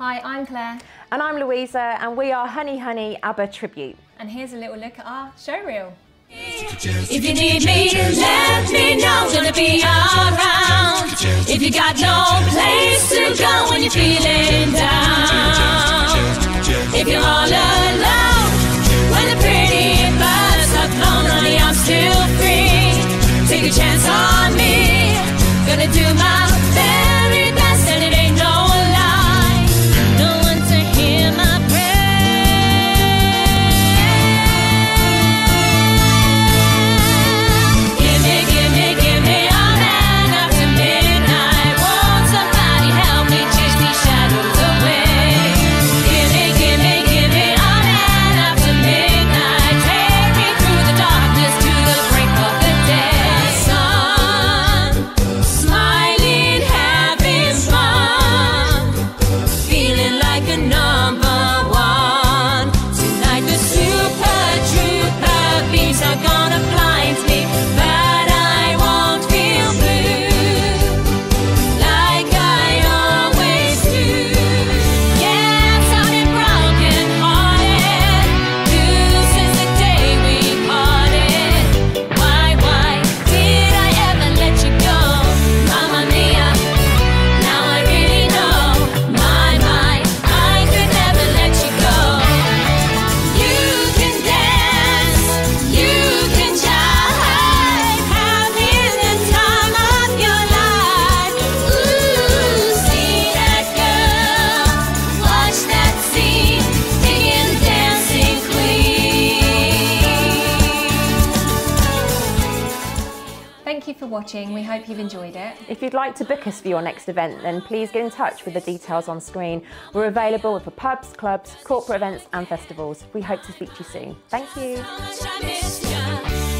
Hi, I'm Claire. And I'm Louisa, and we are Honey Honey ABBA Tribute. And here's a little look at our show reel. If you need me, let me know. Gonna be around. If you got no place to go when you're feeling down. If you're all alone, when the pretty birds are flown, honey, I'm still free. Take a chance on me. Gonna do my for watching. We hope you've enjoyed it. If you'd like to book us for your next event, then please get in touch with the details on screen. We're available for pubs, clubs, corporate events, and festivals. We hope to speak to you soon. Thank you. Try me